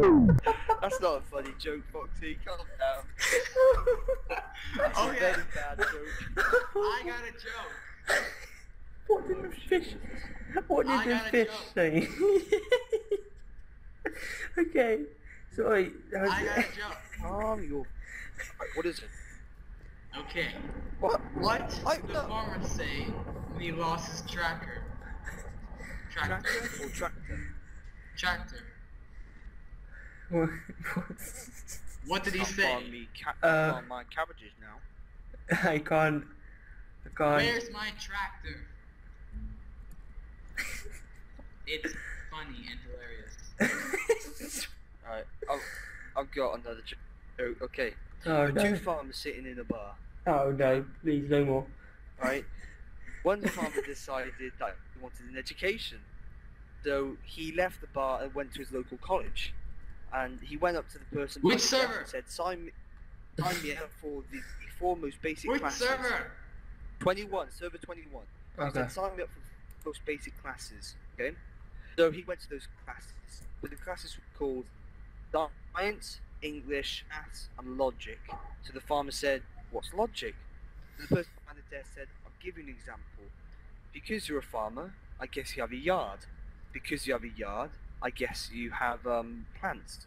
That's not a funny joke, Foxy. Calm down. That's Oh, a yeah. very bad joke. I got a joke. What did the fish? What did I the fish joke. say? okay, sorry. I got a joke. Calm your... What is it? Okay. What? What I- did the no. farmer say when he lost his tracker? Tractor. Tractor or oh, tractor? Tractor. What- What did he Can't say? farm me ca- Uh, farm my cabbages now. I can't. I can't. Where's my tractor? It's funny and hilarious. Alright, I've, I've got another joke. Oh, Okay, oh two no! farmers sitting in a bar. Oh no! Please no more. right? One farmer decided that he wanted an education, so he left the bar and went to his local college, and he went up to the person Which behind the desk server? and said, "Sign me, sign me up for the, the four most basic Which classes." server? Twenty-one, server twenty-one. He Okay. said, "Sign me up for the most basic classes." Okay, so he went to those classes, but the classes were called science, English, maths, and logic. So the farmer said, "What's logic?" So the person behind the desk said, "I'll give you an example. Because you're a farmer, I guess you have a yard. Because you have a yard, I guess you have um, plants.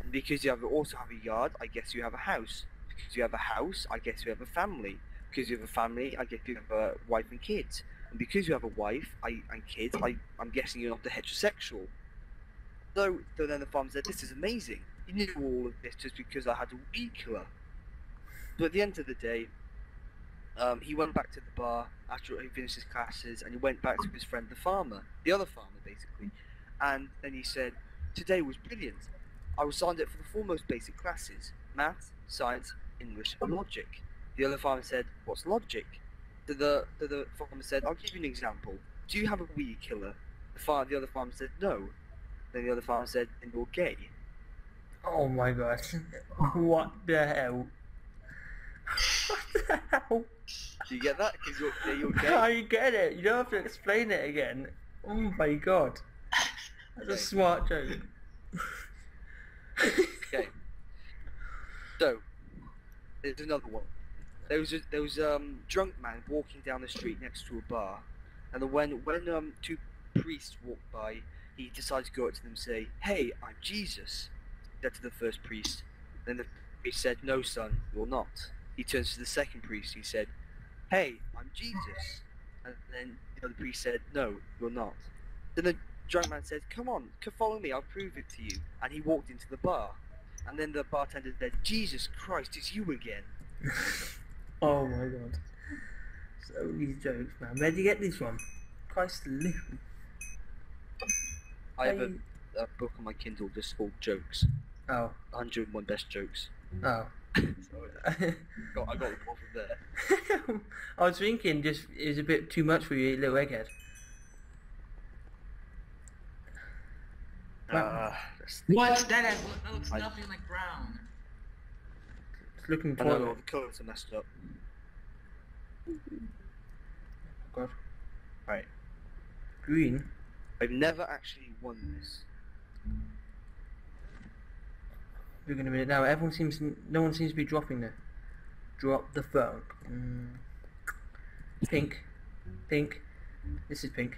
And because you have also have a yard, I guess you have a house. Because you have a house, I guess you have a family. Because you have a family, I guess you have a wife and kids. And because you have a wife I, and kids, I, I'm guessing you're not a heterosexual." So, so then the farmer said, "This is amazing. You knew all of this just because I had a weed killer." But at the end of the day, um, he went back to the bar after he finished his classes, and he went back to his friend the farmer, the other farmer basically, and then he said, "Today was brilliant. I was signed up for the four most basic classes: maths, science, English, and logic." The other farmer said, "What's logic?" So the, the, the farmer said, "I'll give you an example. Do you have a weed killer?" The, far, the other farmer said, "No." Then the other farmer said, "Then you're gay." Oh my god! What the hell? What the hell? Do you get that? Because you're, you're I get it. You don't have to explain it again. Oh my god! That's a smart joke. Okay. So, there's another one. There was a, there was um drunk man walking down the street next to a bar, and when when um two priests walked by, he decided to go up to them and say, "Hey, I'm Jesus." Said to the first priest. Then the priest said, "No, son, you're not." He turns to the second priest. He said, "Hey, I'm Jesus." And then the other priest said, "No, you're not." Then the drunk man said, "Come on, come follow me. I'll prove it to you." And he walked into the bar. And then the bartender said, "Jesus Christ, it's you again." oh my god! So these jokes, man. Where'd you get this from? Christ living. I have a, a book on my Kindle just called Jokes. Oh. 101 best jokes. Oh. so I got, I got the one from there. I was thinking just is a bit too much for you, little egghead. Uh, What? That, has, that looks I- nothing like brown. It's looking I know all the colours are messed up. God. Right. Green. I've never actually won this. We're gonna minute now. Everyone seems, no one seems to be dropping there. Drop the phone. Mm. Pink. Pink. This is pink.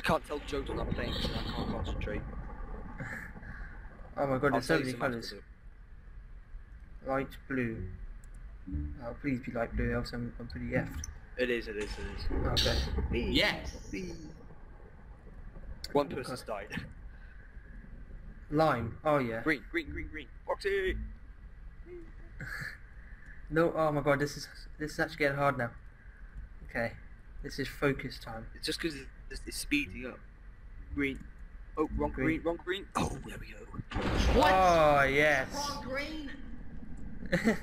I can't tell jokes when I'm playing because I can't concentrate. Oh my god, I'll there's so tell many colours. Light blue. Oh, please be light blue, else I'm, I'm pretty effed. It is, it is, it is. Okay. Me, Yes. me. One person's died. Lime. Oh yeah. green, green, green, green. Foxy! No. Oh my god, this is this is actually getting hard now. Okay. This is focus time. It's just because it's, it's speeding up. Green. Oh, wrong Green. green, wrong green. Oh, there we go. What? Oh yes. Wrong green.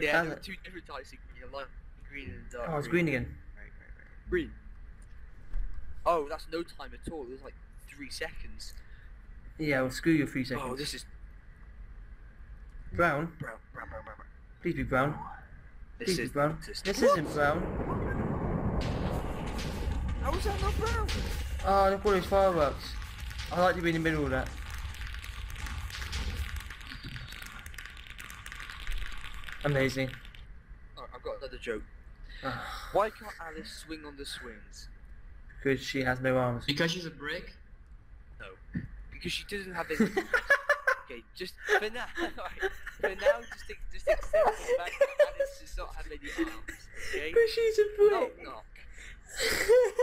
Yeah, Sounds there are like- two different types of green. Light green and dark oh, it's green again. Right, right, right. Green. Oh, that's no time at all. It was like three seconds. Yeah, well, screw your three seconds. Oh, this is brown. brown, brown, brown, brown. brown. Please be brown. This Please be is brown. This, This What? isn't brown. How that not brown? Oh, look all these fireworks. I like to be in the middle of that. Amazing. Oh, I've got another joke. Ah. Why can't Alice swing on the swings? Because she has no arms. Because she's a brick? No. Because she doesn't have any... okay, just for now, right, for now, just, just accept the fact that Alice does not have any arms, okay? Because she's a brick! Knock, knock.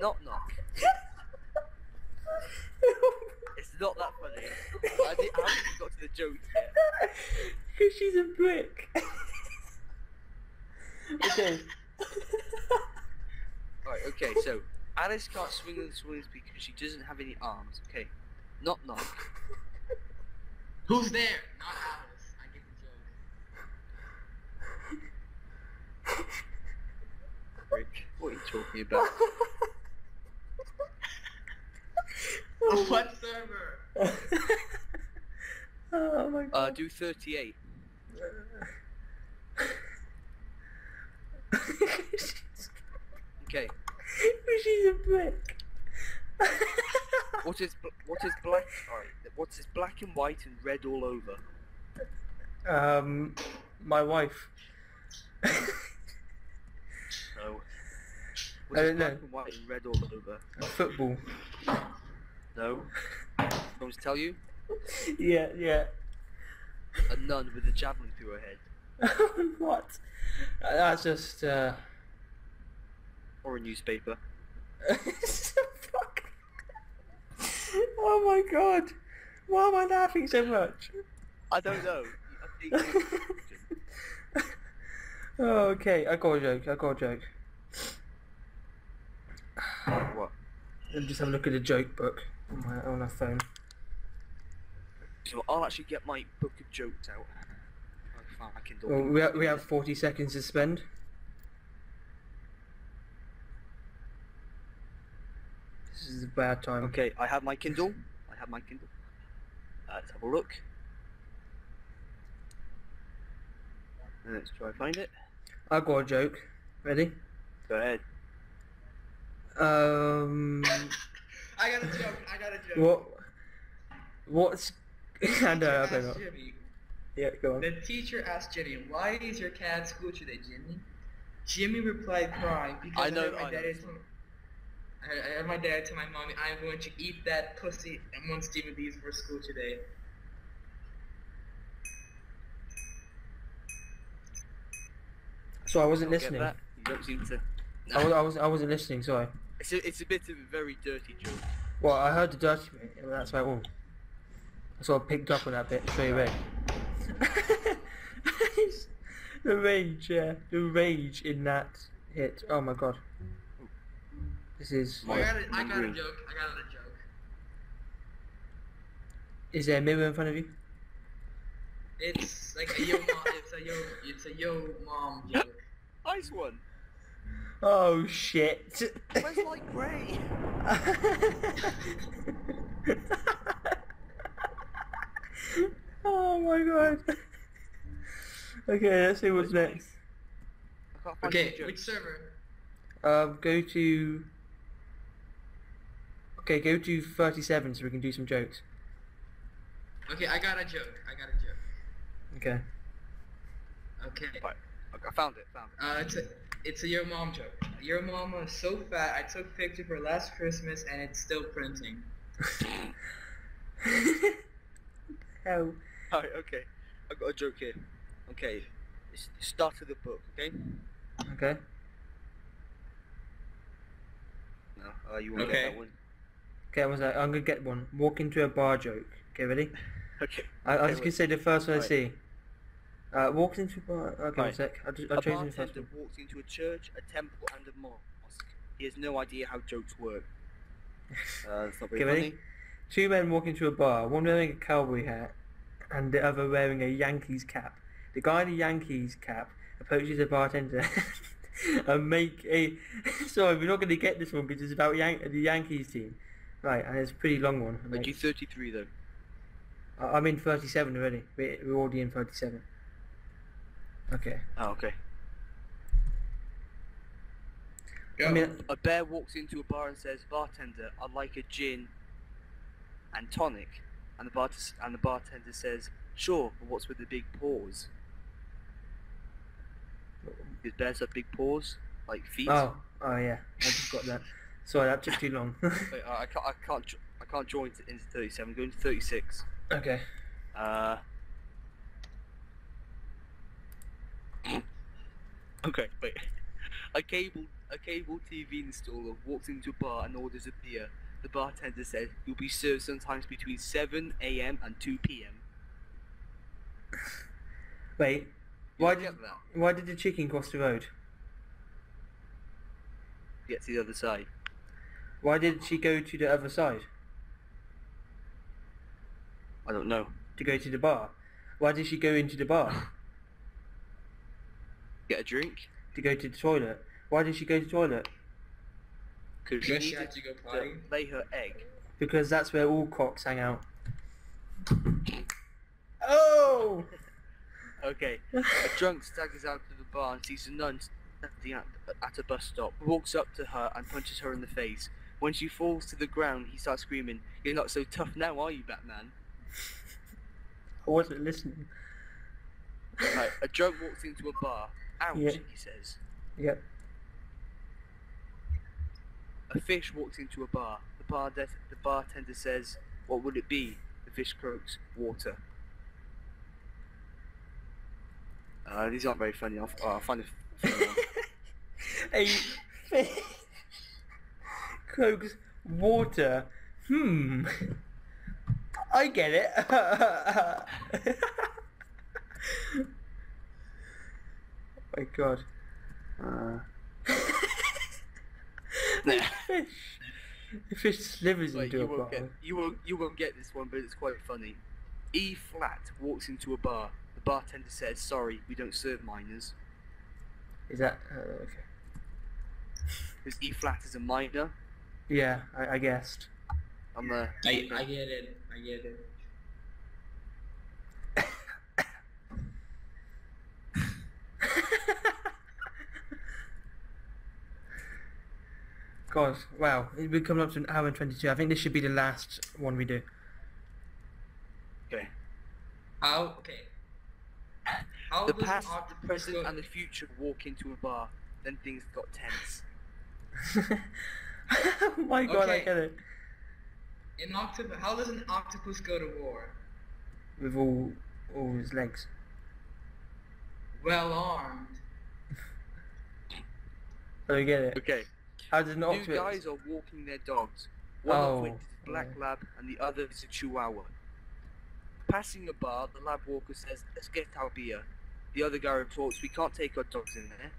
knock. It's not that funny. I, did, I haven't even got to the joke yet. Because she's a brick. okay. Alright, okay, so Alice can't swing on the swings because she doesn't have any arms. Okay. Knock knock. Who's there? Not Alice. I get the joke. Rick, what are you talking about? what server? oh my god. Uh, god. do 38. Okay. she's a brick. What is bl- what is black? Alright, what is black and white and red all over? um, my wife. No. What I is don't know. black and white and red all over? Football. No. Going to tell you? Yeah, yeah. A nun with a javelin through her head, what? Uh, That's just, uh... or a newspaper. Fuck. Oh my god. Why am I laughing so much? I don't know. Oh, okay, I got a joke, I got a joke. what? Let me just have a look at the joke book my, on my phone. So I'll actually get my book of jokes out. I found my Kindle. Well, we, ha- we have 40 seconds to spend. This is a bad time. Okay, I have my Kindle. I have my Kindle. Uh, let's have a look. Uh, Let's try find it. I've got a joke. Ready? Go ahead. Um, I got a joke. I got a joke. what? What's? I know, I Asked don't know. Jimmy. Yeah, go on. The teacher asked Jimmy, "Why is your cat at school today, Jimmy?" Jimmy replied, crying because I know- heard my I know dad this I heard, I my dad tell my mommy, "I'm going to eat that pussy," and once Jimmy leaves for school today. So I wasn't Don't listening. that? You don't seem to. I, was, I was I wasn't listening. Sorry. It's a, it's a bit of a very dirty joke. Well, I heard the dirty bit. and That's about all. I sort of picked up on that bit straight away. the rage, yeah, the rage in that hit. Oh my god. This is. I got a, I I'm got a joke. I got a joke. Is there a mirror in front of you? It's like a yo mom. It's a yo. It's a yo mom joke. Nice one. Oh shit. Where's like grey? oh my god. Okay, let's see what's next. I can't find Okay, which server? Um, go to. Okay, go to 37 so we can do some jokes. Okay, I got a joke. I got a joke. Okay. Okay. Right, I I found it. Found it. Uh, it's a your mom joke. Your mom was so fat. I took a picture for last Christmas, and it's still printing. Hell. Alright, okay. I've got a joke here. Okay. It's the start of the book, okay? Okay. No, uh, you want to Okay. get that one? Okay, what's that? I'm gonna get one. Walk into a bar joke. Okay, ready? Okay. I, I Okay, was gonna wait. say the first one I Right. see. Uh, walks into a. Okay, one Right. sec. I'll, I'll a the first bartender walks into a church, a temple, and a mosque. He has no idea how jokes work. Uh, that's not very Okay, ready? funny. Two men walk into a bar, one wearing a cowboy hat and the other wearing a Yankees cap. The guy in the Yankees cap approaches the bartender and make a... Sorry, we're not going to get this one because it's about Yan- the Yankees team. Right, and it's a pretty long one. Wait, do 33 though. I- I'm in 37 already. We're, we're already in 37. Okay. Oh, okay. Go. I mean, A bear walks into a bar and says, "Bartender, I'd like a gin and tonic." And the bar and the bartender says, "Sure, but what's with the big paws?" Because bears have big paws, like feet. Oh, oh yeah, I just got that. Sorry, that took too long. Wait, I can't. I can't. I can't join into, into 37. I'm going to 36. okay. Uh. Okay, wait. A cable a cable TV installer walks into a bar and orders a beer. The bartender says you'll be served sometimes between 7 a.m. and 2 p.m. Wait, why did why did the chicken cross the road? Get to the other side. Why did she go to the other side I don't know. to go to the bar? Why did she go into the bar Get a drink? to go to the toilet? Why did she go to the toilet? Because she she needed had to go to lay her egg. Because that's where all cocks hang out. Oh! Okay. A drunk staggers out of the bar and sees a nun standing at, at a bus stop. Walks up to her and punches her in the face. When she falls to the ground, he starts screaming, "You're not so tough now, are you, Batman?" I wasn't listening. Right, a drunk walks into a bar. Ouch, Yeah. he says. Yep. A fish walks into a bar. The bar the bartender says, "What would it be?" The fish croaks, "Water." Uh, these aren't very funny. I'll, I'll find a a fish croaks water. Hmm. I get it. my god. Uh, the fish. The fish slivers Wait, into you a won't bottle. get you won't you won't get this one, but it's quite funny. E flat walks into a bar. The bartender says, "Sorry, we don't serve minors." Is that uh, okay? Because E flat is a minor. Yeah, I, I guessed. I'm a. I, I get it. I get it. God, wow, we're coming up to an hour and 22. I think this should be the last one we do. Okay. How? Okay. How The past, the octopus present, go- and the future walk into a bar. Then things got tense. oh my god, I get it. An octopus. How does an octopus go to war? With all, all his legs. Well armed. I don't get it. Okay. How does an Two guys are walking their dogs. One Oh, of which is a black yeah. lab, and the other is a chihuahua. Passing a bar, the lab walker says, "Let's get our beer." The other guy reports, "We can't take our dogs in there."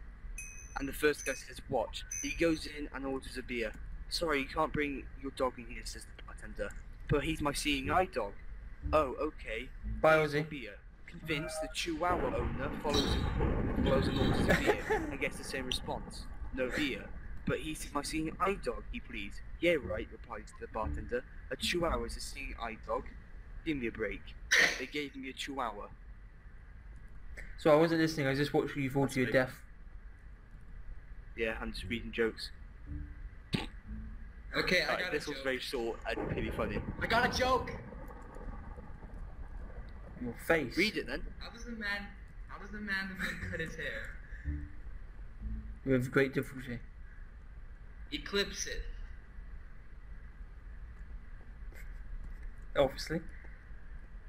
And the first guy says, "Watch." He goes in and orders a beer. Sorry, you can't bring your dog in here, says the bartender. But he's my seeing eye dog. Oh, okay. Bye, Ozzy. beer. Convinced, the Chihuahua owner follows him, follows and orders a beer and gets the same response. No beer. But he's my seeing eye dog, he pleads. Yeah, right, replies the bartender. A Chihuahua is a seeing eye dog. Give me a break. They gave me a Chihuahua. So I wasn't listening, I was just watching you fall to your death. Yeah, I'm just reading jokes. Okay, I got this a was very short and pretty funny. I got a joke. Your face. Read it then. How does the man? How does the man the moon cut his hair? With great difficulty. Eclipse it. Obviously.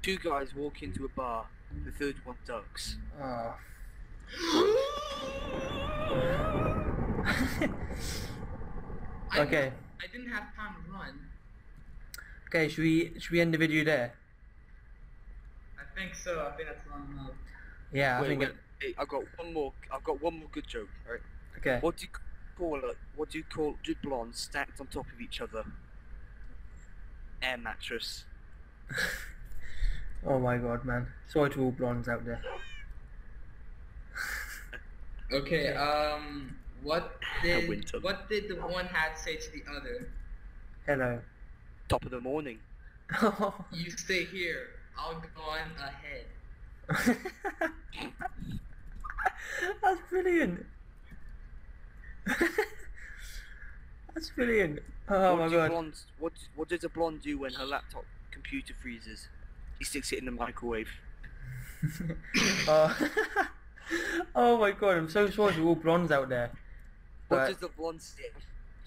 Two guys walk into a bar. The third one ducks. Oh. Okay. I didn't have time to run. Okay, should we should we end the video there? I think so. I think that's long enough. Yeah, I wait, think wait. it, Hey, I've got one more. I've got one more good joke. Right. okay. What do you call it? What do you call two blondes stacked on top of each other? Air mattress. oh my god, man. Sorry to all blondes out there. Okay. Um. What did Winter. what did the one hat say to the other? Hello. Top of the morning. You stay here. I'll go on ahead. That's brilliant. That's brilliant. Oh what my god. Blondes, what What does a blonde do when her laptop computer freezes? He sticks it in the microwave. oh. oh my god, I'm so sorry for all blondes out there. What But does the blonde stick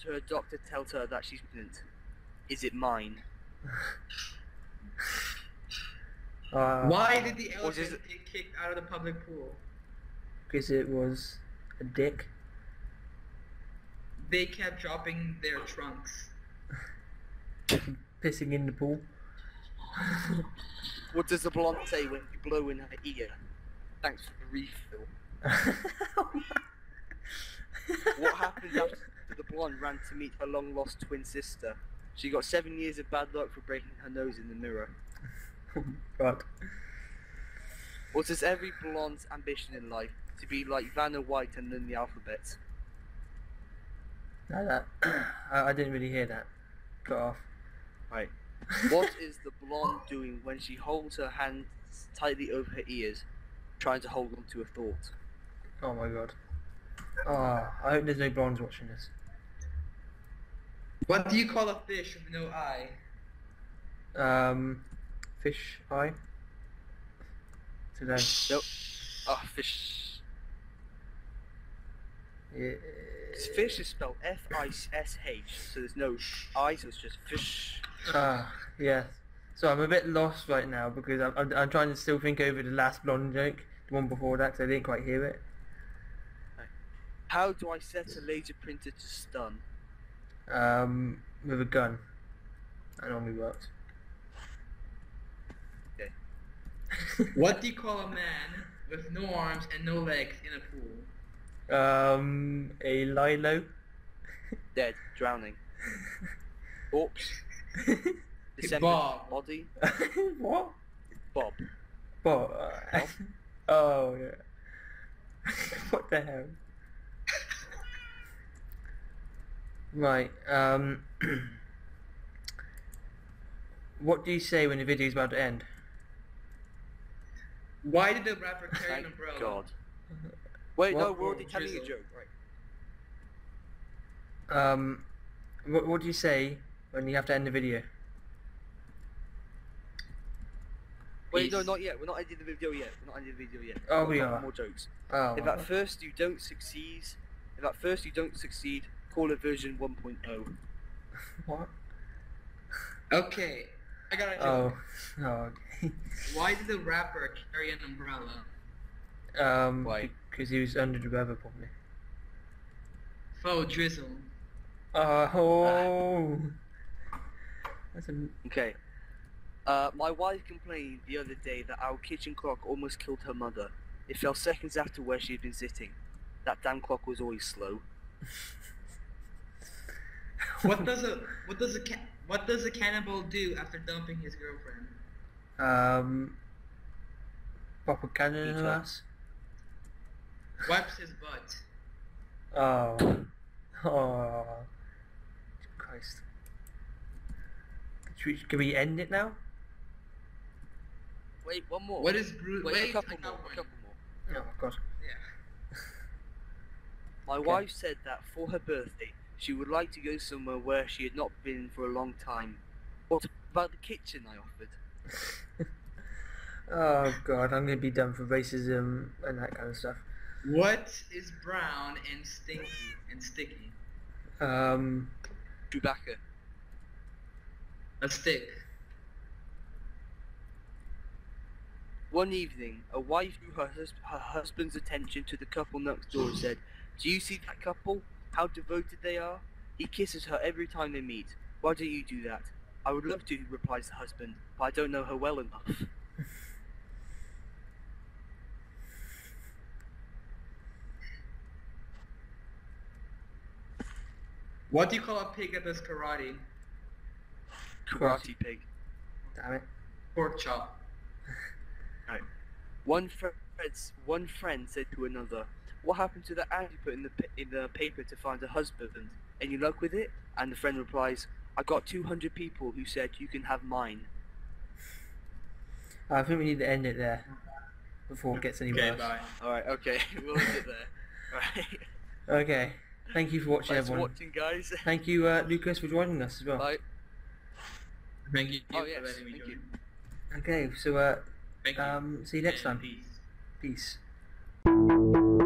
to her doctor tells her that she's pregnant? Is it mine? uh, Why did the What is elephant get kicked out of the public pool? Because it was a dick. They kept dropping their trunks. Pissing in the pool. What does the blonde say when you blow in her ear? Thanks for the refill. What happened after the blonde ran to meet her long lost twin sister? She got seven years of bad luck for breaking her nose in the mirror. God. What is every blonde's ambition in life? To be like Vanna White and learn the alphabet. No, that I, I didn't really hear that. Cut off. Right. What is the blonde doing when she holds her hands tightly over her ears, trying to hold on to a thought? Oh my god. Oh, I hope there's no blondes watching this. What do you call a fish with no eye? Um, fish eye. Today. Nope. Oh, fish. Yeah. Fish is spelled F-I-S-H, so there's no I, so it's just fish. Ah, yes. So I'm a bit lost right now because I'm, I'm, I'm trying to still think over the last blonde joke, the one before that, because I didn't quite hear it. How do I set a laser printer to stun? Um, with a gun. That normally works. Okay. what do you call a man with no arms and no legs in a pool? Um, a lilo. Dead, drowning. Oops. December Bob. body. what? Bob. Bob. Uh, oh yeah. what the hell? Right. Um. what do you say when the video's about to end? Why did the rapper carry Thank an umbrella? God. Wait, no, What? we're already telling a joke, right? Um. What What do you say when you have to end the video? Wait, no, not yet. We're not ending the video yet. We're not ending the video yet. Oh, we are. More jokes. Oh. If at first you don't succeed, if at first you don't succeed, call it version oh. 1.0. What? Okay, I got a Oh. joke. Oh. Okay. Why did the rapper carry an umbrella? Um. Why? Because he was under the weather, probably. Faux drizzle. Uh, oh. That's a. Okay. Uh, my wife complained the other day that our kitchen clock almost killed her mother. It fell seconds after where she had been sitting. That damn clock was always slow. What does a what does a ca- what does a cannibal do after dumping his girlfriend? Um. Pop a cannon in Eat her her. ass. Wipes his butt. Oh. Oh. Christ. Should we, can we end it now? Wait, one more. What is Bruce? Wait, Wait, a couple more. A couple more. Oh god. Yeah. My Okay. wife said that for her birthday, she would like to go somewhere where she had not been for a long time. What about the kitchen I offered? oh god, I'm gonna be done for racism and that kind of stuff. What is brown and stinky and sticky? Um. Chewbacca. A stick. One evening, a wife drew her, hus- her husband's attention to the couple next door and said, Do you see that couple? How devoted they are? He kisses her every time they meet. Why don't you do that? I would love to, replies the husband, but I don't know her well enough. What do you call a pig that does karate? Karate pig. Damn it. Pork chop. Right. One friend, one friend said to another, "What happened to the ad you put in the in the paper to find a husband? Any luck with it?" And the friend replies, "I got 200 people who said you can have mine." I think we need to end it there before it gets any Okay, worse. bye. All right, okay, we'll end it there. All right, Okay. Thank you for watching, thanks for everyone. watching, guys. Thank you, uh, Lucas, for joining us as well. Bye. Thank you Oh, yes, thank join. you. Okay, so uh, Thank you. um, see you next And time. Peace. Peace. Bye.